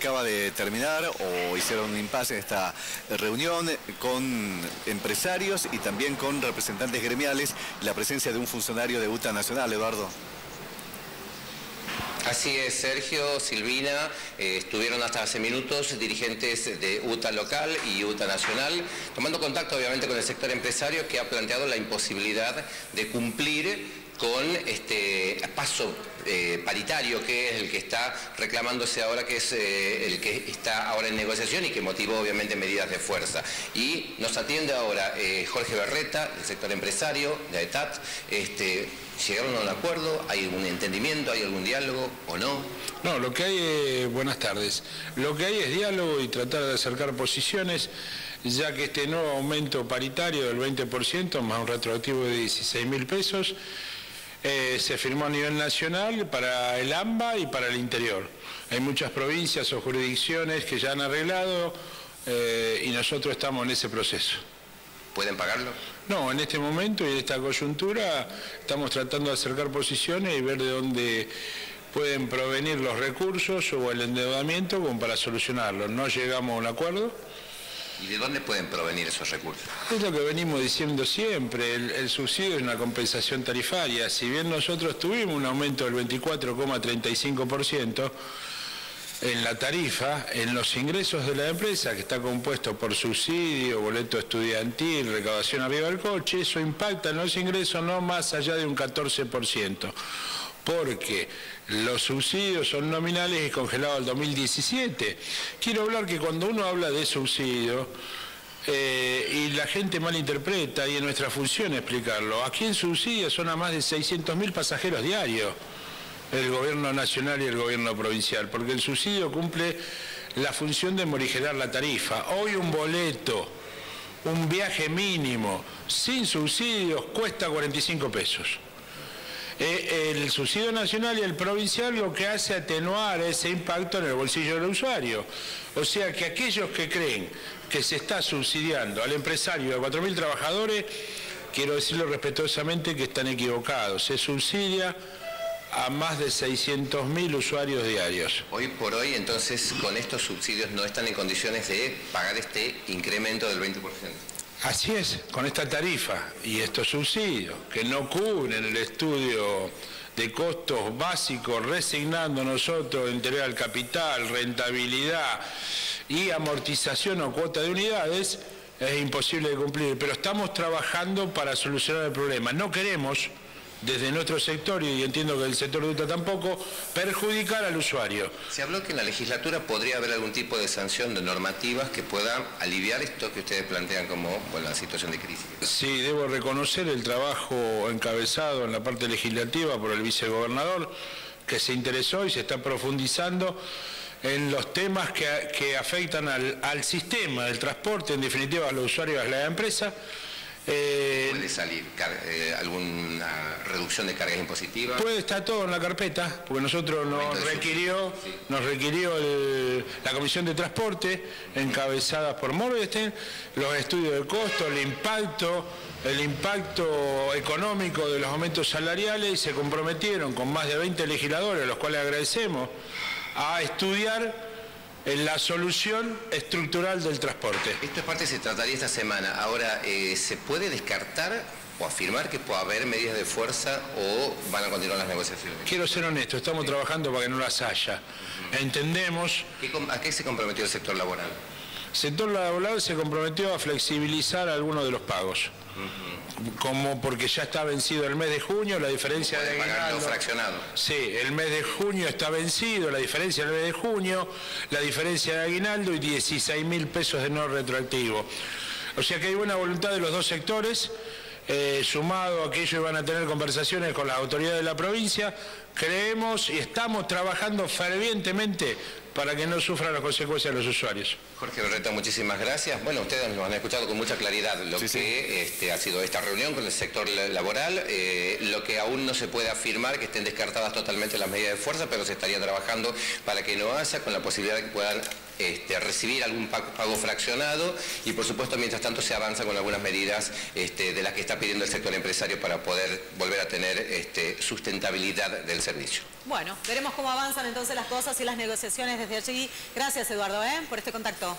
Acaba de terminar o hicieron un impasse en esta reunión con empresarios y también con representantes gremiales, la presencia de un funcionario de UTA Nacional, Eduardo. Así es, Sergio, Silvina, eh, estuvieron hasta hace minutos dirigentes de UTA local y UTA nacional, tomando contacto obviamente con el sector empresario que ha planteado la imposibilidad de cumplir con este paso eh, paritario que es el que está reclamándose ahora, que es eh, el que está ahora en negociación y que motivó obviamente medidas de fuerza. Y nos atiende ahora Jorge Berreta, del sector empresario, de AETAT, este, ¿Llegaron a un acuerdo? ¿Hay un entendimiento? ¿Hay algún diálogo o no? No, lo que hay buenas tardes, lo que hay es diálogo y tratar de acercar posiciones, ya que este nuevo aumento paritario del 20%, más un retroactivo de 16 mil pesos, eh, se firmó a nivel nacional para el AMBA y para el interior. Hay muchas provincias o jurisdicciones que ya han arreglado eh, y nosotros estamos en ese proceso. ¿Pueden pagarlo? No, en este momento y en esta coyuntura estamos tratando de acercar posiciones y ver de dónde pueden provenir los recursos o el endeudamiento como para solucionarlo. No llegamos a un acuerdo. ¿Y de dónde pueden provenir esos recursos? Es lo que venimos diciendo siempre, el, subsidio es una compensación tarifaria. Si bien nosotros tuvimos un aumento del 24,35%, en la tarifa, en los ingresos de la empresa, que está compuesto por subsidio, boleto estudiantil, recaudación arriba del coche, eso impacta en los ingresos no más allá de un 14%, porque los subsidios son nominales y congelados al 2017. Quiero hablar que cuando uno habla de subsidio, eh, y la gente malinterpreta, y en nuestra función explicarlo, aquí en subsidio son a más de 600.000 pasajeros diarios el gobierno nacional y el gobierno provincial, porque el subsidio cumple la función de morigerar la tarifa. Hoy un boleto, un viaje mínimo, sin subsidios, cuesta 45 pesos. Eh, el subsidio nacional y el provincial lo que hace atenuar ese impacto en el bolsillo del usuario. O sea que aquellos que creen que se está subsidiando al empresario de 4.000 trabajadores, quiero decirlo respetuosamente que están equivocados. Se subsidia a más de 600.000 usuarios diarios. Hoy por hoy, entonces, con estos subsidios no están en condiciones de pagar este incremento del 20%. Así es, con esta tarifa y estos subsidios que no cubren el estudio de costos básicos, resignando nosotros integrar al capital, rentabilidad y amortización o cuota de unidades, es imposible de cumplir. Pero estamos trabajando para solucionar el problema. No queremos desde nuestro sector, y entiendo que el sector de UTA tampoco, perjudicar al usuario. Se habló que en la legislatura podría haber algún tipo de sanción de normativas que pueda aliviar esto que ustedes plantean como la situación de crisis. Sí, debo reconocer el trabajo encabezado en la parte legislativa por el vicegobernador, que se interesó y se está profundizando en los temas que, afectan al, al sistema del transporte, en definitiva a los usuarios de la empresa. Eh, ¿Puede salir eh, alguna reducción de cargas impositivas? Puede estar todo en la carpeta, porque nosotros nos requirió, nos requirió la Comisión de Transporte, encabezada por Morbesten, los estudios de costo, el impacto, el impacto económico de los aumentos salariales y se comprometieron con más de 20 legisladores, a los cuales agradecemos, a estudiar en la solución estructural del transporte. Esto es parte se trataría esta semana. Ahora, eh, ¿se puede descartar o afirmar que puede haber medidas de fuerza o van a continuar las negociaciones? Quiero ser honesto, estamos trabajando para que no las haya. Entendemos... ¿A qué se comprometió el sector laboral? El sector laboral se comprometió a flexibilizar algunos de los pagos como porque ya está vencido el mes de junio, la diferencia de aguinaldo... fraccionado. Sí, el mes de junio está vencido, la diferencia del mes de junio, la diferencia de aguinaldo y 16 mil pesos de no retroactivo. O sea que hay buena voluntad de los dos sectores, eh, sumado a que ellos van a tener conversaciones con las autoridades de la provincia, creemos y estamos trabajando fervientemente para que no sufran las consecuencias de los usuarios. Jorge Berreta, muchísimas gracias. Bueno, ustedes nos han escuchado con mucha claridad lo que Este, ha sido esta reunión con el sector laboral, eh, lo que aún no se puede afirmar que estén descartadas totalmente las medidas de fuerza, pero se estaría trabajando para que no haya, con la posibilidad de que puedan este, recibir algún pago fraccionado y por supuesto mientras tanto se avanza con algunas medidas este, de las que está pidiendo el sector empresario para poder volver a tener este, sustentabilidad del servicio. Bueno, veremos cómo avanzan entonces las cosas y las negociaciones desde allí. Gracias, Eduardo, ¿eh? por este contacto.